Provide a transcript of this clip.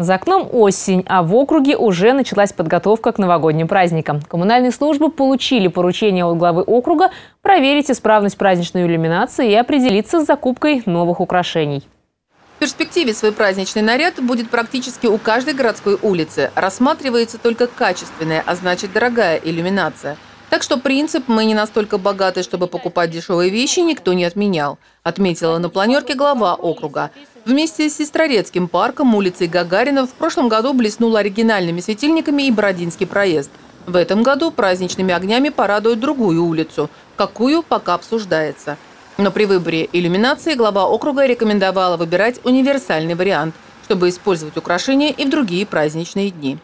За окном осень, а в округе уже началась подготовка к новогодним праздникам. Коммунальные службы получили поручение от главы округа проверить исправность праздничной иллюминации и определиться с закупкой новых украшений. В перспективе свой праздничный наряд будет практически у каждой городской улицы. Рассматривается только качественная, а значит дорогая иллюминация. Так что принцип «мы не настолько богаты, чтобы покупать дешевые вещи» никто не отменял, отметила на планерке глава округа. Вместе с Сестрорецким парком, улицей Гагарина в прошлом году блеснул оригинальными светильниками и Бородинский проезд. В этом году праздничными огнями порадуют другую улицу. Какую, пока обсуждается. Но при выборе иллюминации глава округа рекомендовала выбирать универсальный вариант, чтобы использовать украшения и в другие праздничные дни.